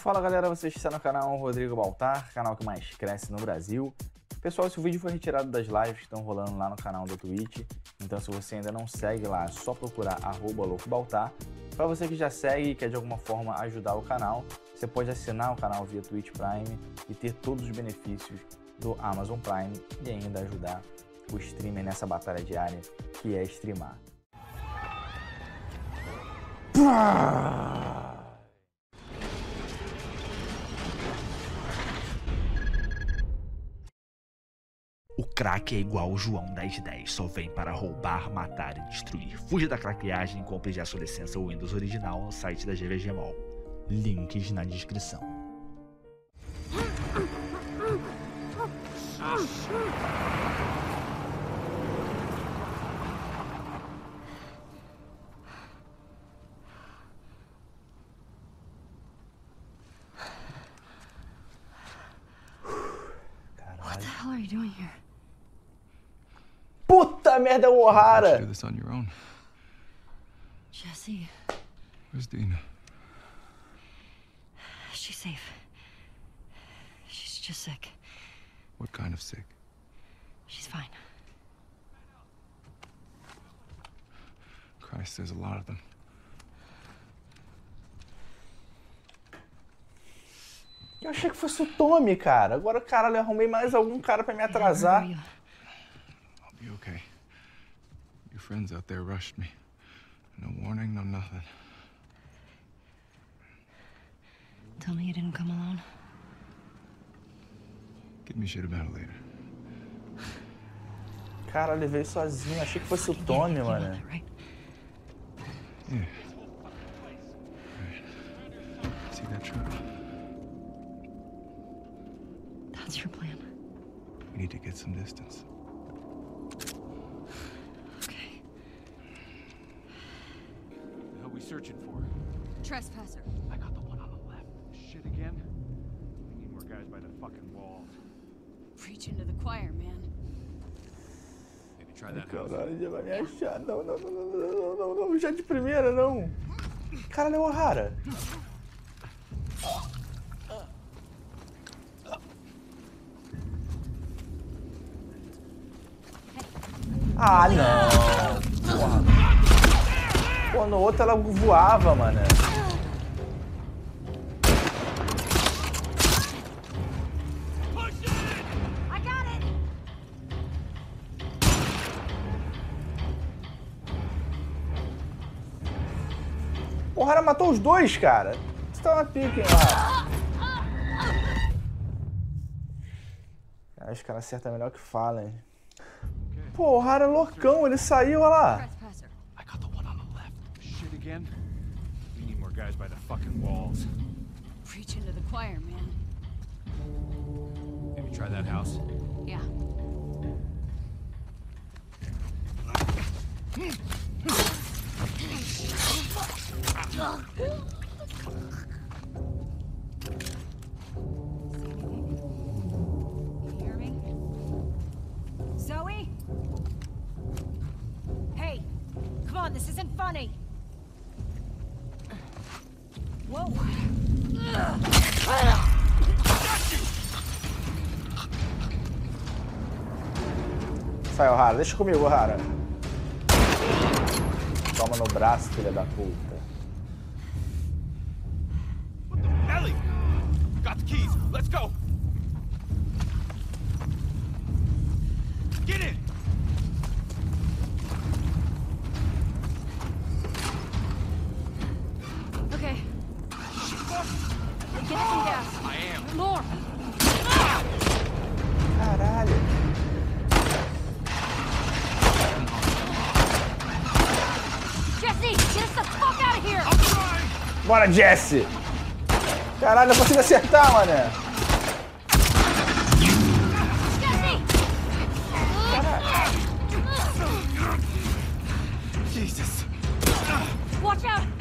Fala galera, você está no canal Rodrigo Baltar, canal que mais cresce no Brasil. Pessoal, esse vídeo foi retirado das lives que estão rolando lá no canal do Twitch, então se você ainda não segue lá, é só procurar loucobaltar. Para você que já segue e quer de alguma forma ajudar o canal, você pode assinar o canal via Twitch Prime e ter todos os benefícios do Amazon Prime e ainda ajudar o streamer nessa batalha diária que é streamar. O crack é igual o João 1010, só vem para roubar, matar e destruir. Fuja da craqueagem e compre já sua licença Windows original no site da GVG Mall. Links na descrição. What the hell are you doing here? Puta merda, é o O'Hara! do this on your own. Jesse, Where's Dina? she's safe. She's just sick. What kind of sick? She's fine. Christ, there's a lot of them. Eu achei que fosse o Tommy, cara. Agora, caralho, eu arrumei mais algum cara pra me atrasar. I'll be okay. Your friends out there rushed me. No warning, no nothing. Tell me you didn't come alone. Give me shit about it later. Caralho, ele veio sozinho. Achei que fosse o Tommy, You mano. Yeah. Right. See that truck? That's your plan. We need to get some distance. Okay. The hell we searching for? Trespasser. I got the one on the left. Shit again? We need more guys by the fucking walls. Preach into the choir, man. Maybe try that house. Caralho, já vai me achar. Não, não, não, não, não, não, não, não. Já de primeira, não. Caralho, é o O'Hara. Ah, não. no outro ela voava, mano. Porra, ela matou os dois, cara. Você tá uma pique, lá. Acho que ela acerta melhor que fala, hein. Porra, era loucão, ele saiu, olha lá. Again? We need more guys by the fucking walls. Preach into the choir, man. Maybe try that house. Yeah. You hear me? Zoe? Hey, come on, this isn't funny. Sai, O'Hara, deixa comigo, O'Hara. Toma no braço, filha da puta. Jesse! Caralho, não consigo acertar, mané. Jesse! Jesus. Watch out!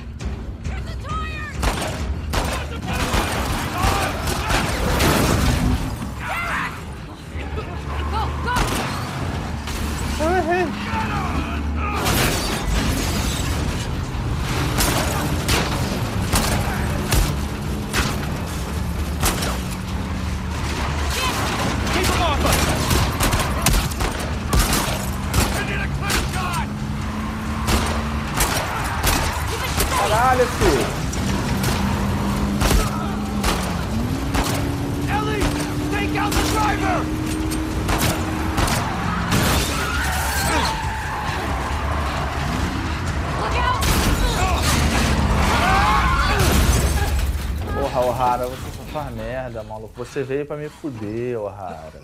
Maluco. Você veio pra me fuder, O'Hara.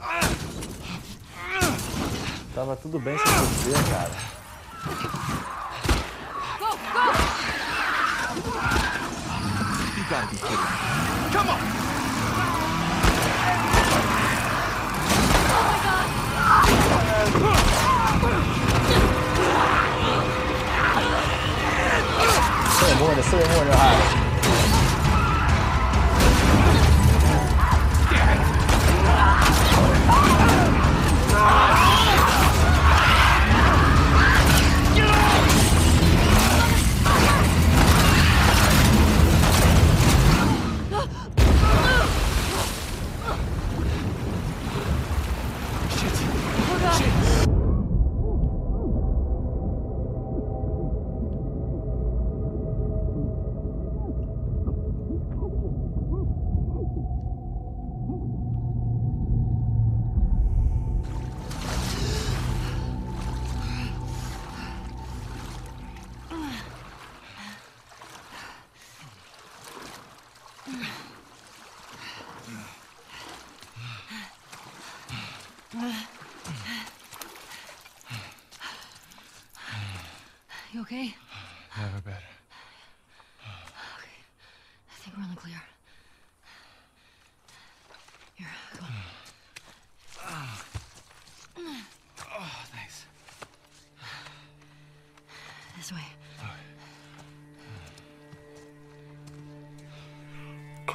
Tava tudo bem sem você, cara.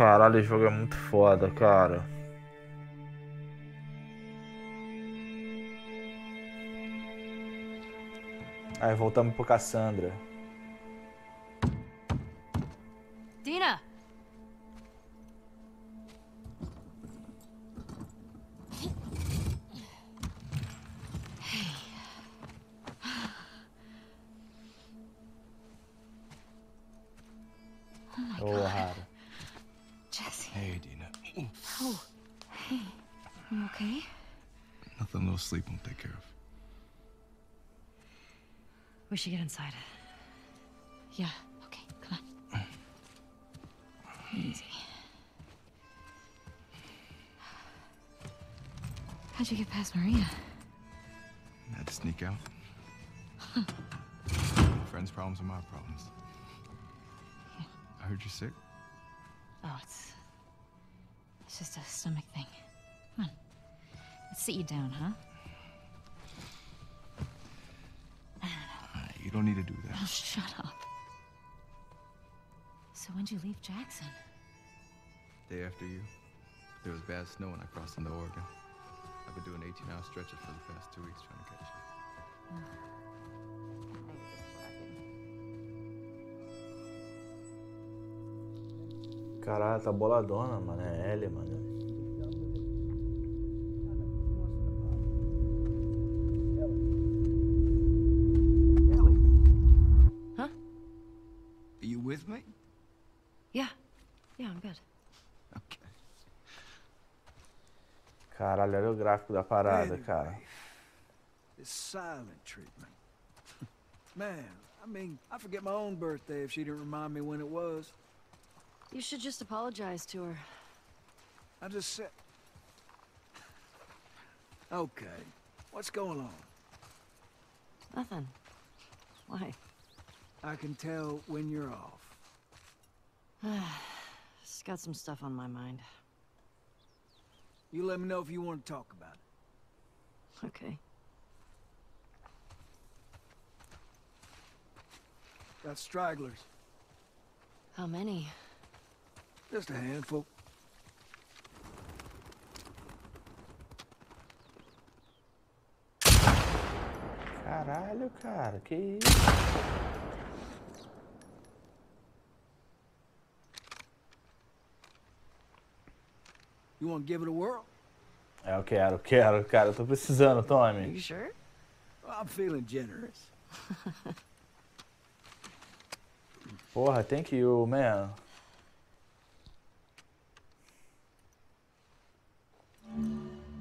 Caralho, esse jogo é muito foda, cara. Aí voltamos pro Cassandra. Nothing a little sleep won't take care of. We should get inside. Yeah, okay, come on. Easy. How'd you get past Maria? Had to sneak out. Friends' problems are my problems. I heard you're sick. Oh, it's. It's just a stomach thing. Come on. Let's sit you down, huh? Don't need to do that. Oh, shut up. So when'd you leave Jackson? Day after you, there was bad snow when I crossed into Oregon. I've been doing 18-hour stretches for the past two weeks trying to catch you. Caralho, tá boladona, mano. É Ellie, mano. Gráfico da parada, cara. This silent treatment. Man, I mean, I forget my own birthday if she didn't remind me when it was. You should just apologize to her. I just said. Okay, what's going on? Nothing. Why? I can tell when you're off. Just got some stuff on my mind. You let me know if you want to talk about it. Okay. Got stragglers. How many? Just a handful. Caralho, cara, que isso? Want to give it a whirl? É, eu quero, quero, cara. Eu tô precisando, Tommy. You sure? I'm feeling generous. Porra, thank you, man.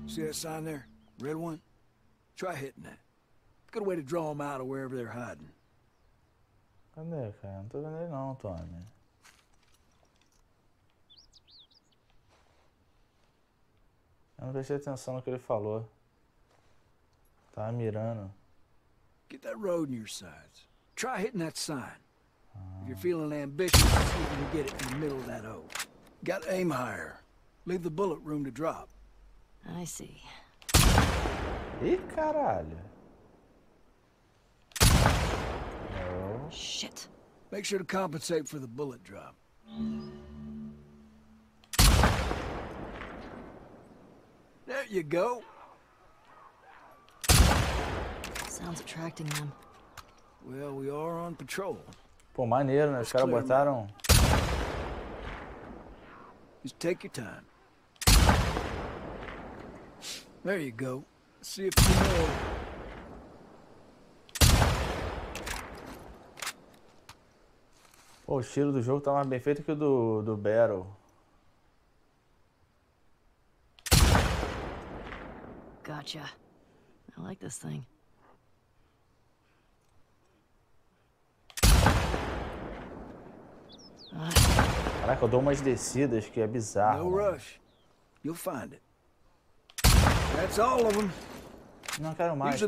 See that sign there? Red one? Try hitting that. Good way to draw them out of wherever they're hiding. Cadê, cara? Não tô vendo ele não, Tommy. Eu não prestei atenção no que ele falou. Tava mirando. Get that road in your sights. Try hitting that sign. If you're feeling ambitious, you can get it in the middle of that O. Got to aim higher. Leave the bullet room to drop. I see. Ih, caralho. Oh. Shit. Make sure to compensate for the bullet drop. There you go. Sounds attracting them. Well, we are on patrol. Pô, maneiro, né? Os caras botaram. Just take your time. There you go. See if you know. Pô, o estilo do jogo tá mais bem feito que o do, do Battle. Gotcha. I like this thing. Caraca, eu dou umas descidas que é bizarro. Não quero mais,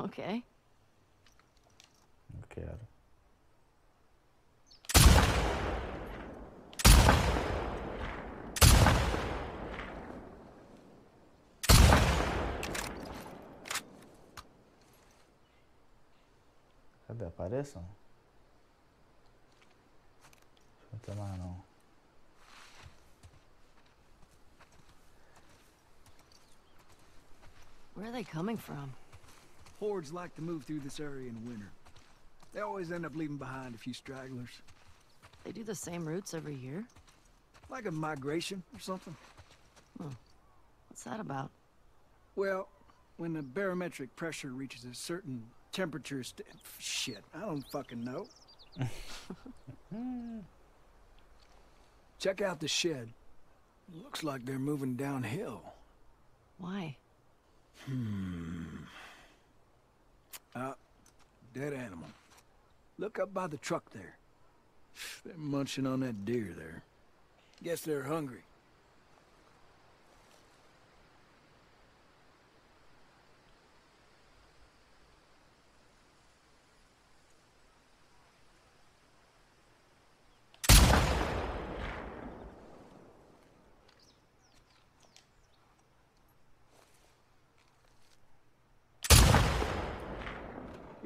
Okay. Não quero. Cadê? Apareçam? Não tem mais não. Where are they coming from? Hordes like to move through this area in winter. They always end up leaving behind a few stragglers. They do the same routes every year? Like a migration or something. Hmm. What's that about? Well, when the barometric pressure reaches a certain temperature st- shit, I don't fucking know. Check out the shed. Looks like they're moving downhill. Why? Hmm. Uh, dead animal. Look up by the truck there. They're munching on that deer there. Guess they're hungry.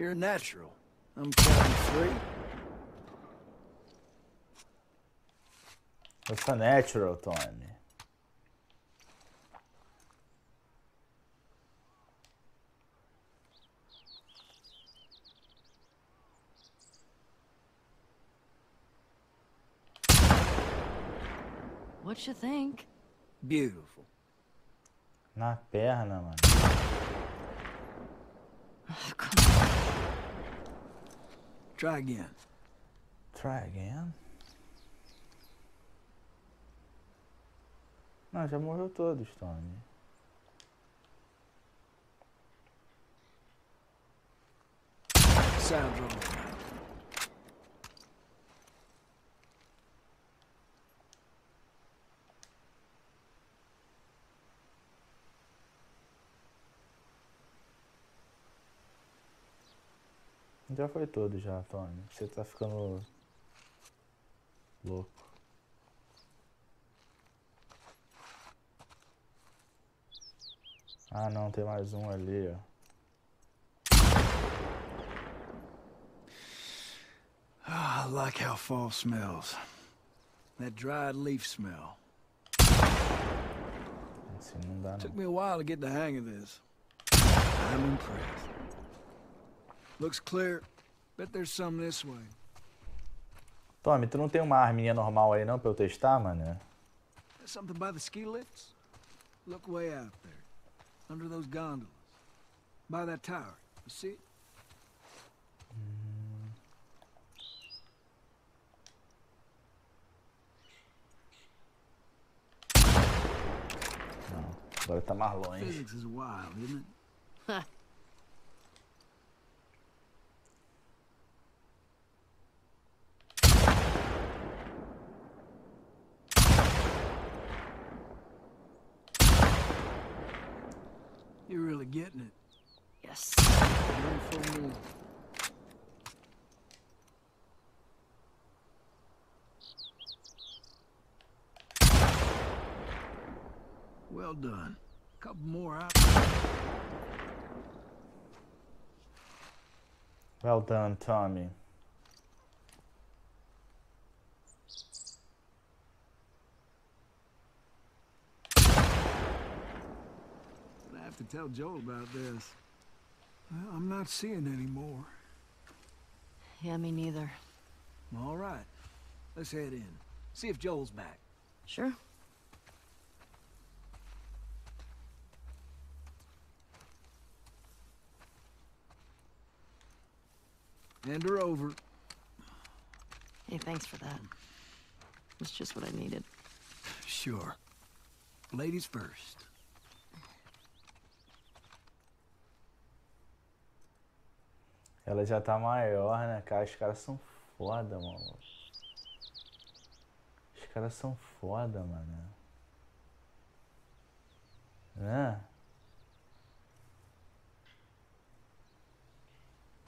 You're a natural. I'm counting three. Eu sou natural, Tommy. What you think? Beautiful. Na perna, mano. Oh, come on. Try again. Try again. Não, já morreu todos, Tommy. Sounds Já foi todo já, Tommy. Você tá ficando louco. Ah não, tem mais um ali, ó. Ah, I like how fall smells. That dried leaf smell. Assim não dá Took não. me a while to get the hang of this. I'm impressed. Looks clear. Bet there's some this way. Tommy, tu não tem uma arminha normal aí não pra eu testar, mano? There's something by the ski lifts? Look way out there. Under those gondolas. By that tower. You see it? Não. Agora tá mais longe. Physics is wild, isn't it? You're really getting it. Yes. Ready for. Well done. Couple more out. Well done, Tommy. To tell Joel about this. I'm not seeing any more. Yeah, me neither. All right. Let's head in. See if Joel's back. Sure. Hand her over. Hey, thanks for that. It's just what I needed. Sure. Ladies first. Ela já tá maior, né, cara? Os caras são foda, mano. Os caras são foda, mano. Né?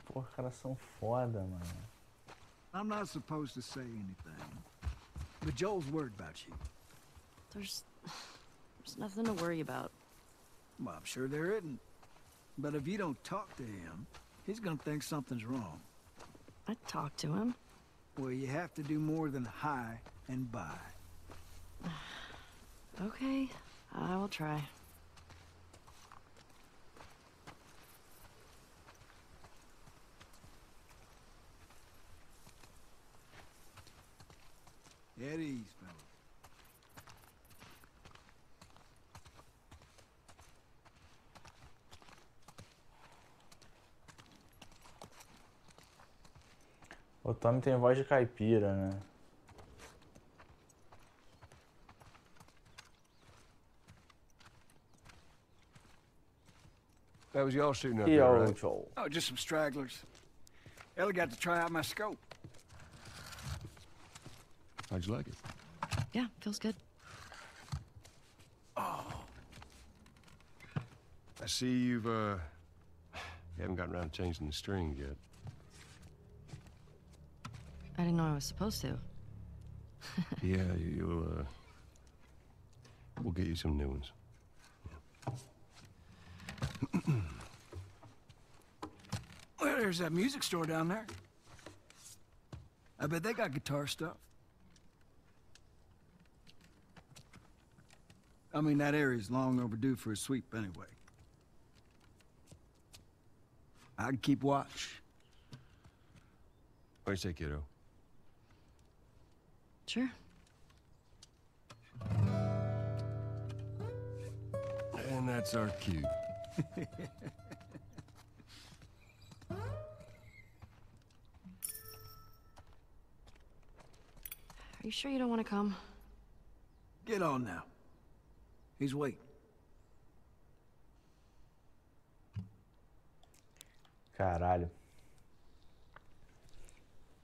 Pô, os caras são foda, mano. I'm not supposed to say anything. But Joel's worried about you. There's... There's nothing to worry about. Well, I'm sure there isn't. But if you don't talk to him, he's gonna think something's wrong. I talked to him. Well, you have to do more than hi and bye. Okay, I will try. At ease, O Tommy tem voz de caipira, né? That was y'all shooting up E there, o right? Joel. Oh, just some stragglers. Ellie got to try out my scope. How'd you like it? Yeah, feels good. I see you've, uh... You haven't gotten around to changing the strings yet. I didn't know I was supposed to. yeah, you- you'll, uh... We'll get you some new ones. Well, there's that music store down there. I bet they got guitar stuff. I mean, that area's long overdue for a sweep anyway. I can keep watch. What do you say, kiddo? Sure. And that's our cue. Are you sure you don't want to come? Get on now. He's waiting. Caralho.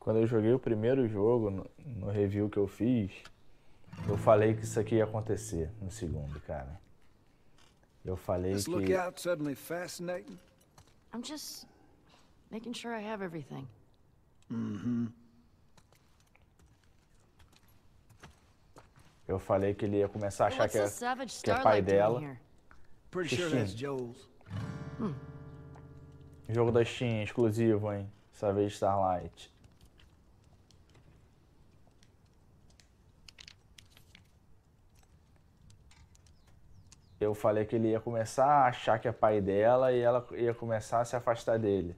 Quando eu joguei o primeiro jogo, no, no review que eu fiz, eu falei que isso aqui ia acontecer no segundo, cara. Eu falei This que. lookout suddenly fascinating. I'm just making sure I have everything. Eu falei que ele ia começar a achar que é, savage que é pai dela. Pretty sure that's. Joel's. Jogo da Steam, exclusivo, hein? Vez Starlight. Eu falei que ele ia começar a achar que é pai dela e ela ia começar a se afastar dele.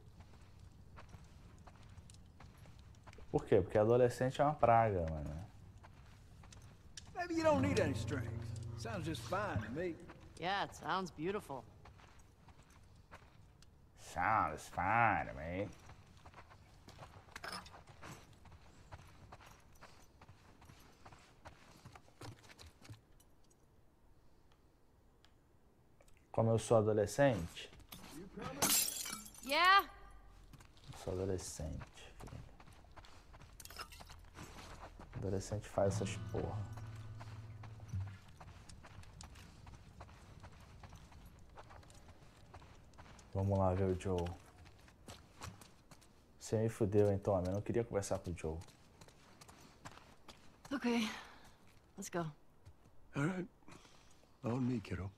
Por quê? Porque adolescente é uma praga, mano. Maybe you don't need any strings. Sounds just fine to me. Yeah, it sounds beautiful. Sounds fine, man. Como eu sou adolescente, Yeah? eu sou adolescente, filho. Adolescente faz essas porra. Vamos lá ver o Joe. Você me fudeu, hein, Tommy? Eu não queria conversar com o Joe. Okay, let's go. All right. On me, kiddo.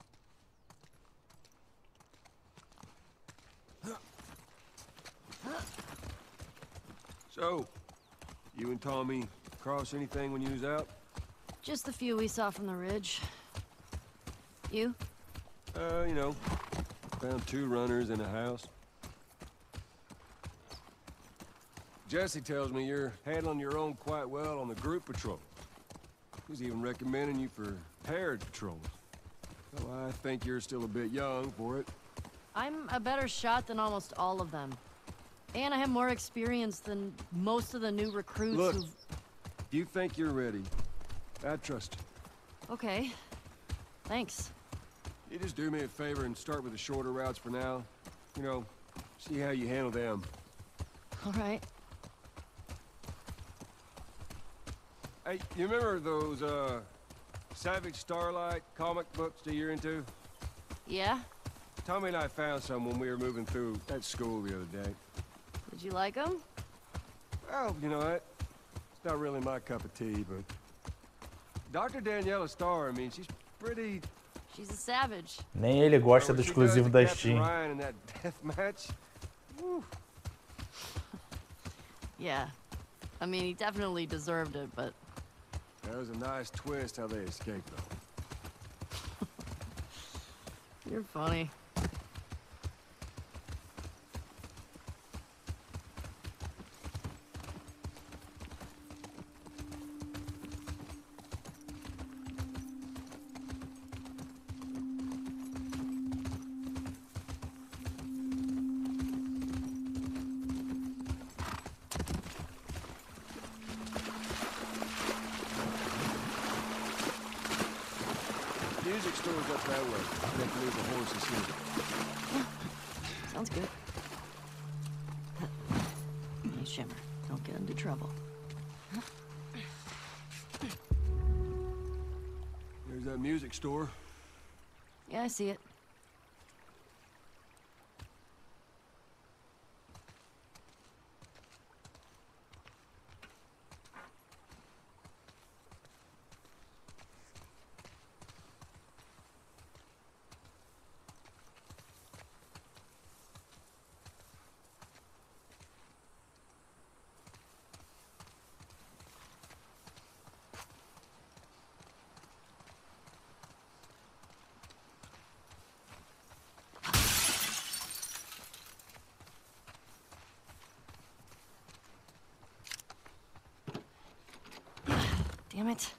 So, you and Tommy cross anything when you was out? Just the few we saw from the ridge. You? Uh, you know, found two runners in a house. Jesse tells me you're handling your own quite well on the group patrol. He's even recommending you for paired patrols. Well, I think you're still a bit young for it. I'm a better shot than almost all of them. And I have more experience than most of the new recruits Look. who've... You think you're ready, I trust you. Okay. Thanks. You just do me a favor and start with the shorter routes for now. You know, see how you handle them. All right. Hey, you remember those, uh, Savage Starlight comic books that you're into? Yeah? Tommy and I found some when we were moving through that school the other day. Did you like them? Well, you know what? It's not really my cup of tea, but... Dr. Daniela Starr, I mean, she's pretty... She's a savage. Nem ele gosta Oh, do exclusivo da to Steam. In that death match. Yeah. I mean, he definitely deserved it, but... That was a nice twist how they escaped, though. You're funny. See it. Damn it.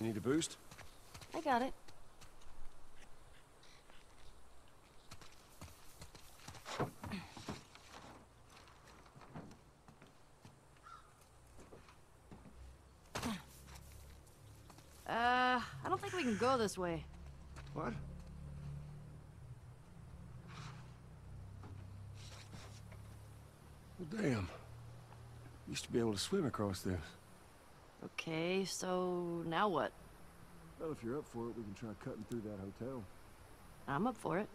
You need a boost? I got it. Uh, I don't think we can go this way. What? Well, damn. Used to be able to swim across this. Okay, so now what? Well, if you're up for it, we can try cutting through that hotel. I'm up for it.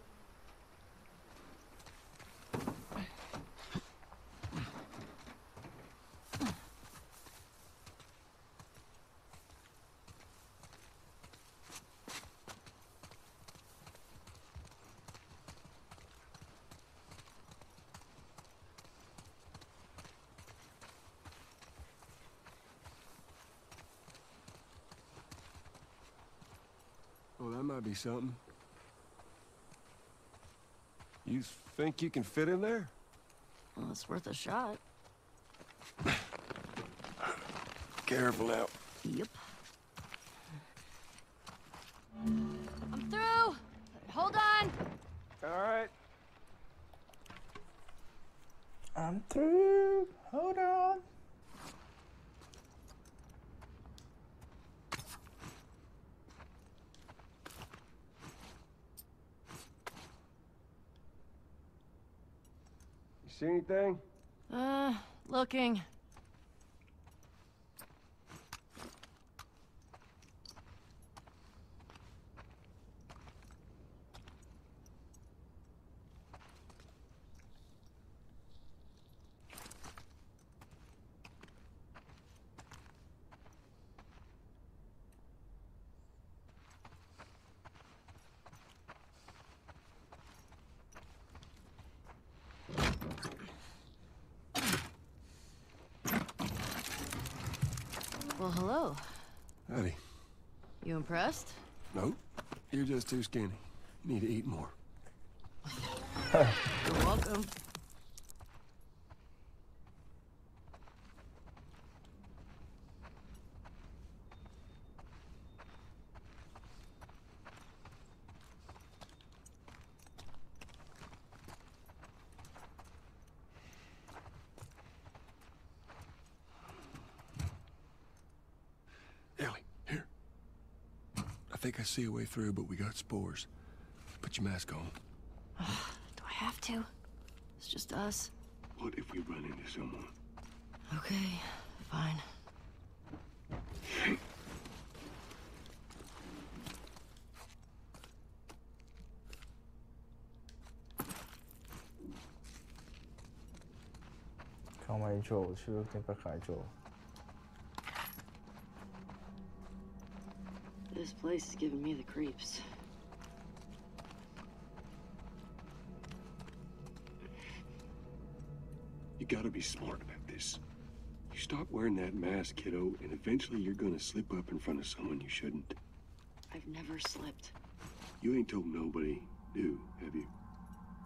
Might be something. You think you can fit in there? Well, it's worth a shot. Careful now. Yep. Anything? Uh, looking. Well, hello. Howdy. You impressed? Nope. You're just too skinny. You need to eat more. You're welcome. Think I see a way through, but we got spores. Put your mask on. Do I have to? It's just us. What if we run into someone? Okay, fine. Calma aí, Joe. Deixa eu ver o que tem pra cá, Joe. This place is giving me the creeps. You gotta be smart about this. You stop wearing that mask, kiddo, and eventually you're gonna slip up in front of someone you shouldn't. I've never slipped. You ain't told nobody new, have you?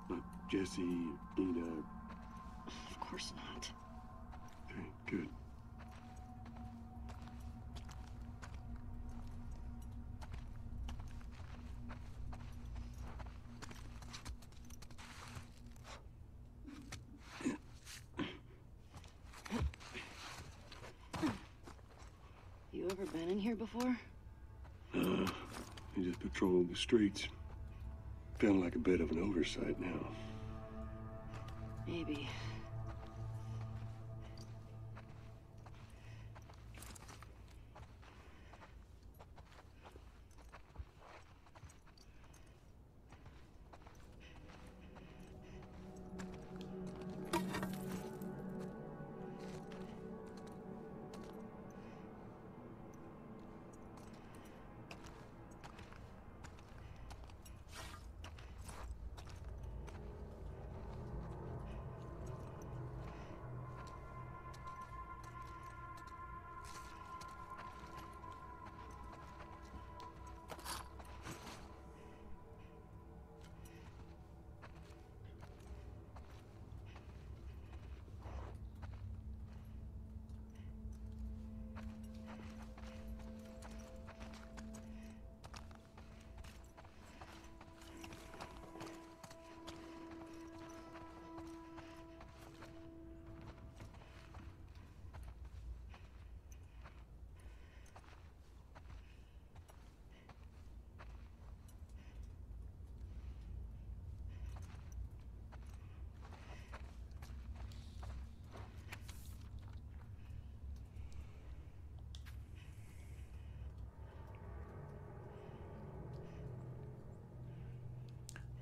Not Jesse, Dina. Of course not. Okay, good. You ever been in here before? Uh, you just patrol the streets. Feeling like a bit of an oversight now. Maybe.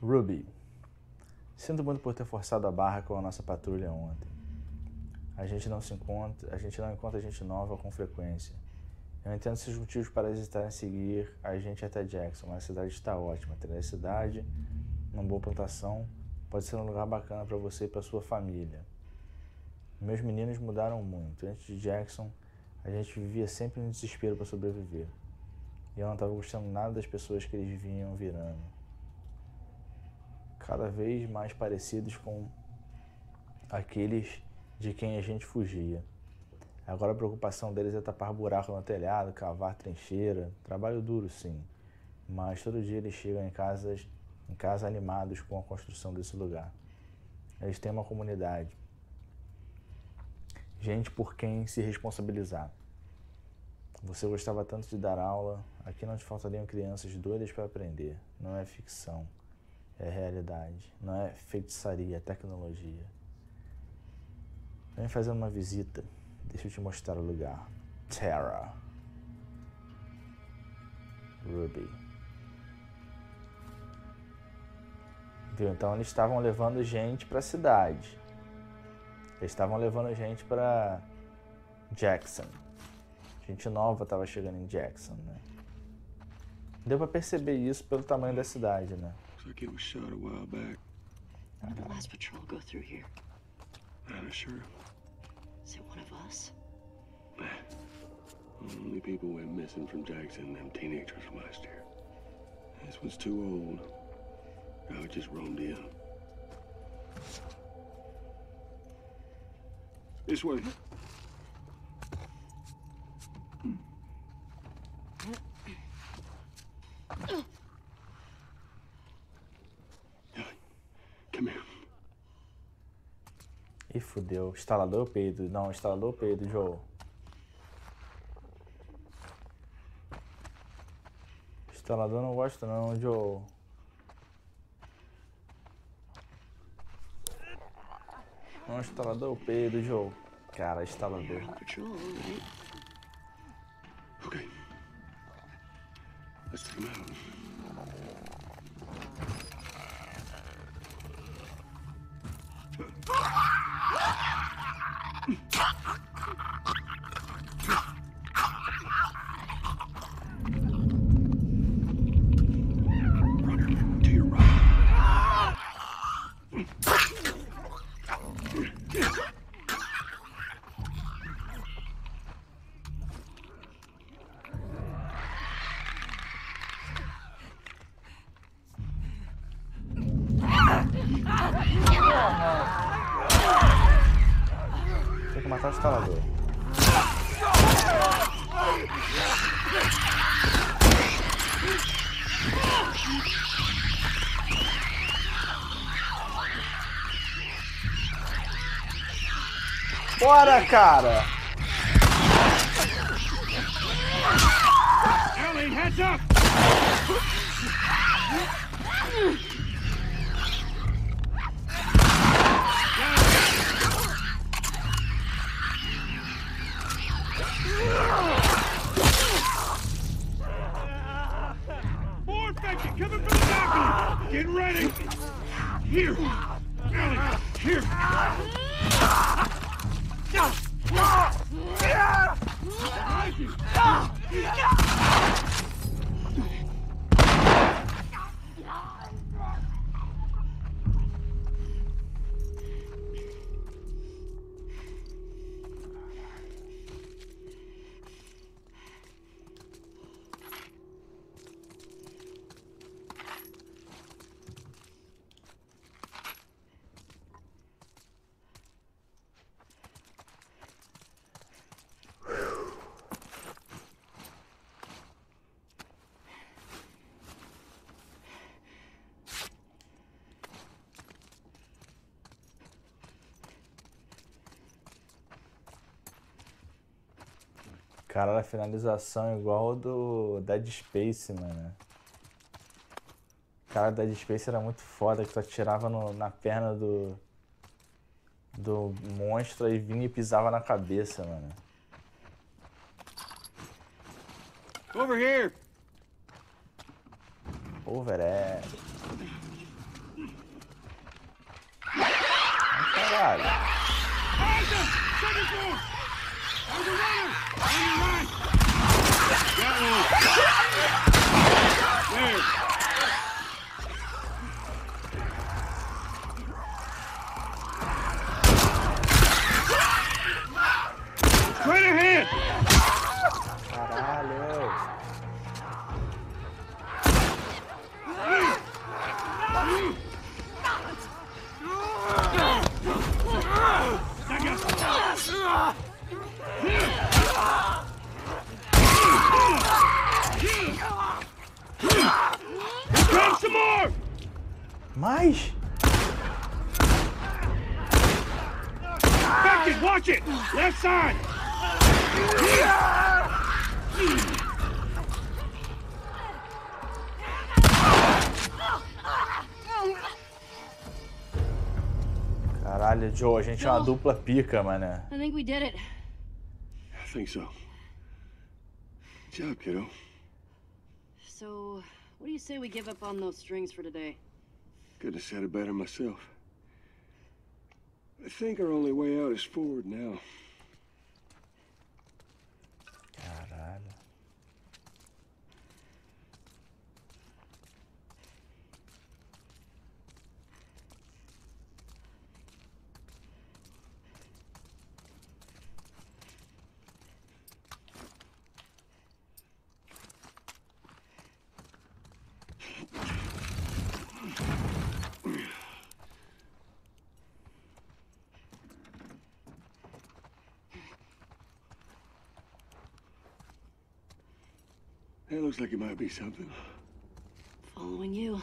Ruby. Sinto muito por ter forçado a barra com a nossa patrulha ontem. A gente não se encontra, a gente não encontra gente nova com frequência. Eu entendo esses motivos para hesitar em seguir a gente até Jackson, mas a cidade está ótima. Ter a cidade, uma boa plantação, pode ser um lugar bacana para você e para sua família. Meus meninos mudaram muito. Antes de Jackson, a gente vivia sempre no desespero para sobreviver. E eu não estava gostando nada das pessoas que eles vinham virando cada vez mais parecidos com aqueles de quem a gente fugia. Agora a preocupação deles é tapar buraco no telhado, cavar trincheira, trabalho duro sim, mas todo dia eles chegam em casas, em casa animados com a construção desse lugar. Eles têm uma comunidade, gente por quem se responsabilizar. Você gostava tanto de dar aula, aqui não te faltariam crianças doidas para aprender, não é ficção é realidade, não é feitiçaria, é tecnologia. Vem fazer uma visita. Deixa eu te mostrar o lugar. Terra. Ruby. Viu? Então eles estavam levando gente pra cidade. Eles estavam levando gente pra Jackson. Gente nova estava chegando em Jackson, né? Deu pra perceber isso pelo tamanho da cidade, né? Looks like it was shot a while back. When Did the last patrol go through here? Not sure. Is it one of us? Only people went missing from Jackson, them teenagers from last year. This one's too old. I it just roamed in. This way. Hmm. Ih, fudeu. Instalador peido? Não, instalador peido, Joe. Instalador não gosto não, Joe. Não, instalador peido, Joe. Cara, instalador. Okay. Let's take him out. Matar o instalador. Bora, cara! Ellie, heads up! Cara, a finalização é igual do Dead Space, mano. Cara, Dead Space era muito foda, que tu atirava no- na perna do. do monstro e vinha e pisava na cabeça, mano. Over here! Over é. Caralho. Awesome! Second floor! There's a runner! Got! Caralho, Joe, a gente é uma dupla pica, mané. I think we did it. I think so. Good job, kiddo. So, what do you say we give up on those strings for today? Couldn't have said it better myself. I think our only way out is forward now. Looks like it might be something. Following you.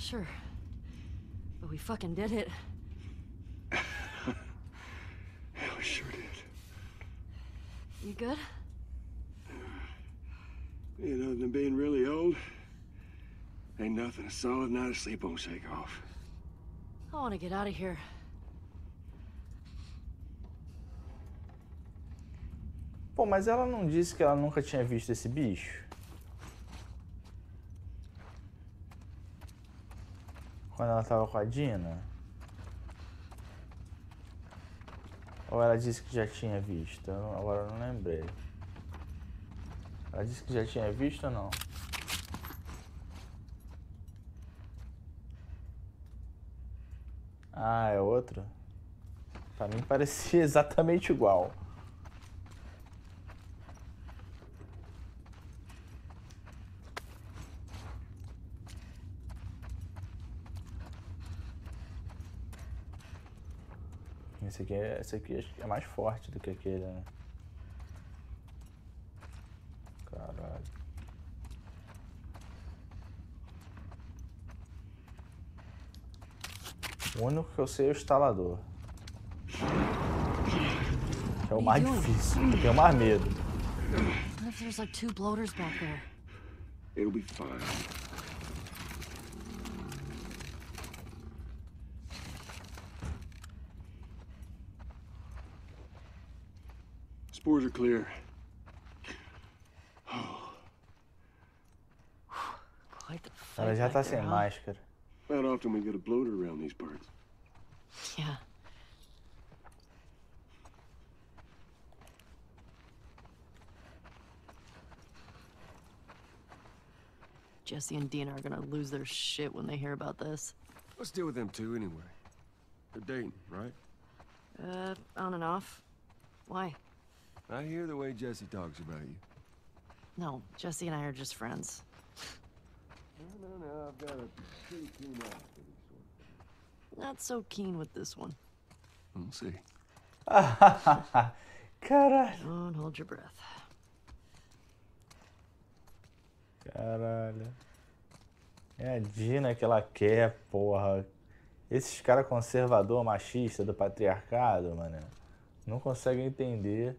Sure. But we fucking did it. Yeah, we sure did. You good? You know, than being really old, ain't nothing a solid night of sleep won't shake off. I want to get out of here. Pô, mas ela não disse que ela nunca tinha visto esse bicho? Quando ela tava com a Dina? Ou ela disse que já tinha visto? Agora eu não lembrei. Ela disse que já tinha visto ou não? Ah, é outro? Pra mim parecia exatamente igual. Esse aqui, é, esse aqui é mais forte do que aquele, né? Caralho. O único que eu sei é o instalador. Que é o mais difícil. Eu tenho mais medo. What if there's like two bloaters back there? It'll be fine. Spores are clear. Quite the Ela fight já tá sem máscara. Not often we get a bloater around these parts. Yeah. Jesse and Dina are gonna lose their shit when they hear about this. Let's deal with them two anyway. They're dating, right? Uh, on and off. Why? I hear the way Jesse talks about you. No, Jesse and I are just friends. No, no, no, I've got a pretty keen eye for these sort of things. Not so keen with this one. We'll see. Caralho. Don't hold your breath. Caralho. É a Dina que ela quer, porra. Esses caras conservador, machista do patriarcado, mano. Não conseguem entender.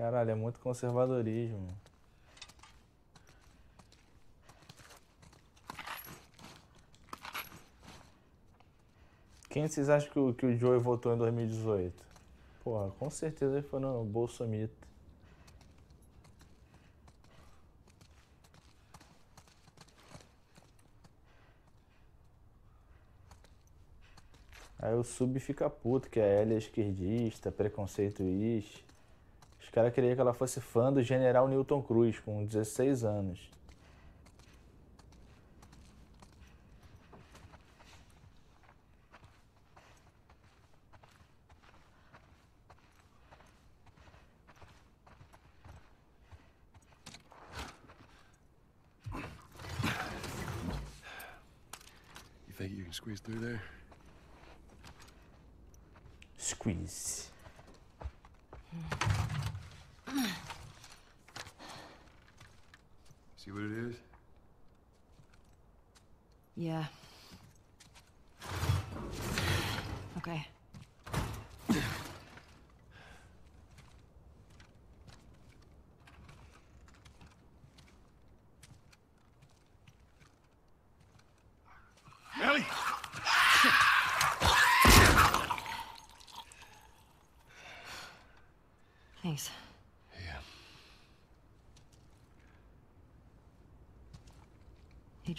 Caralho, é muito conservadorismo. Quem vocês acham que o, que o Joey votou em 2018? Porra, com certeza ele foi no Bolsomito. Aí o sub fica puto, que a Ellie é esquerdista, preconceituista. Os caras queriam que ela fosse fã do general Newton Cruz, com 16 anos.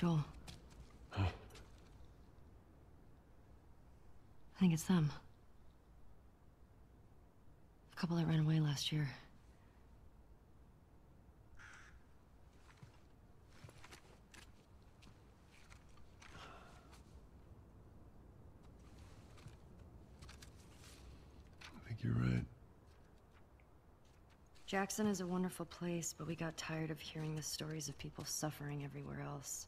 Joel. Huh? I think it's them. The couple that ran away last year. I think you're right. Jackson is a wonderful place, but we got tired of hearing the stories of people suffering everywhere else.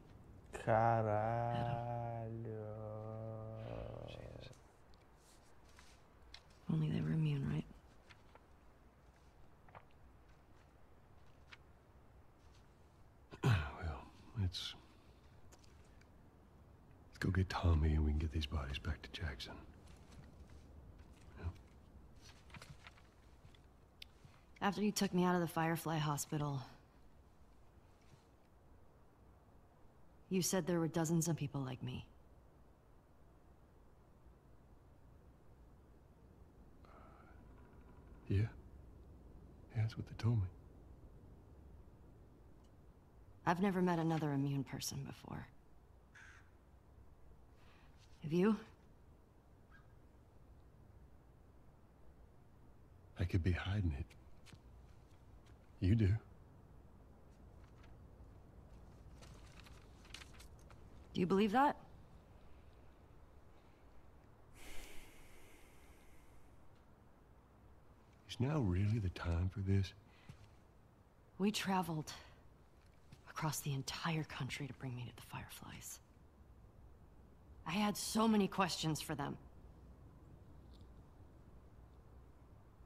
Caralho. Only they were immune, right? Ah, well, let's. Let's go get Tommy and we can get these bodies back to Jackson. After you took me out of the Firefly Hospital, you said there were dozens of people like me. Uh, yeah? Yeah, that's what they told me. I've never met another immune person before. Have you? I could be hiding it. You do. Do you believe that? Is now really the time for this? We traveled across the entire country to bring me to the Fireflies. I had so many questions for them.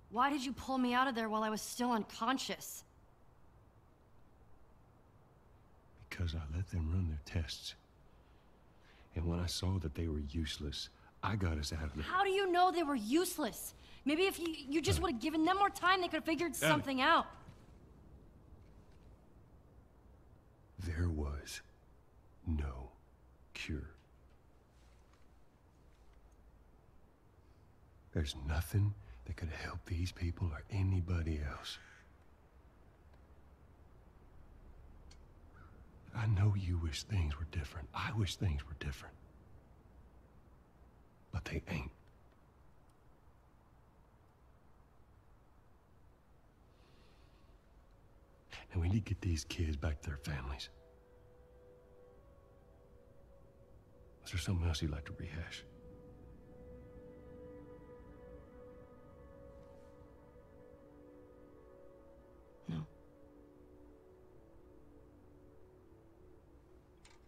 Why did you pull me out of there while I was still unconscious? Because I let them run their tests. And when I saw that they were useless, I got us out of there. How do you know they were useless? Maybe if you, you just would have given them more time, they could have figured something out. there was no cure. There's nothing that could help these people or anybody else. I know you wish things were different. I wish things were different. But they ain't. And we need to get these kids back to their families. Is there something else you'd like to rehash?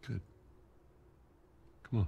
Good. Come on.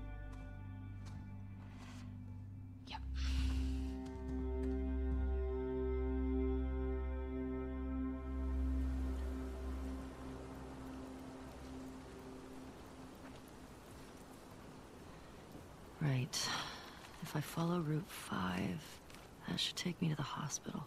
Route 5, that should take me to the hospital.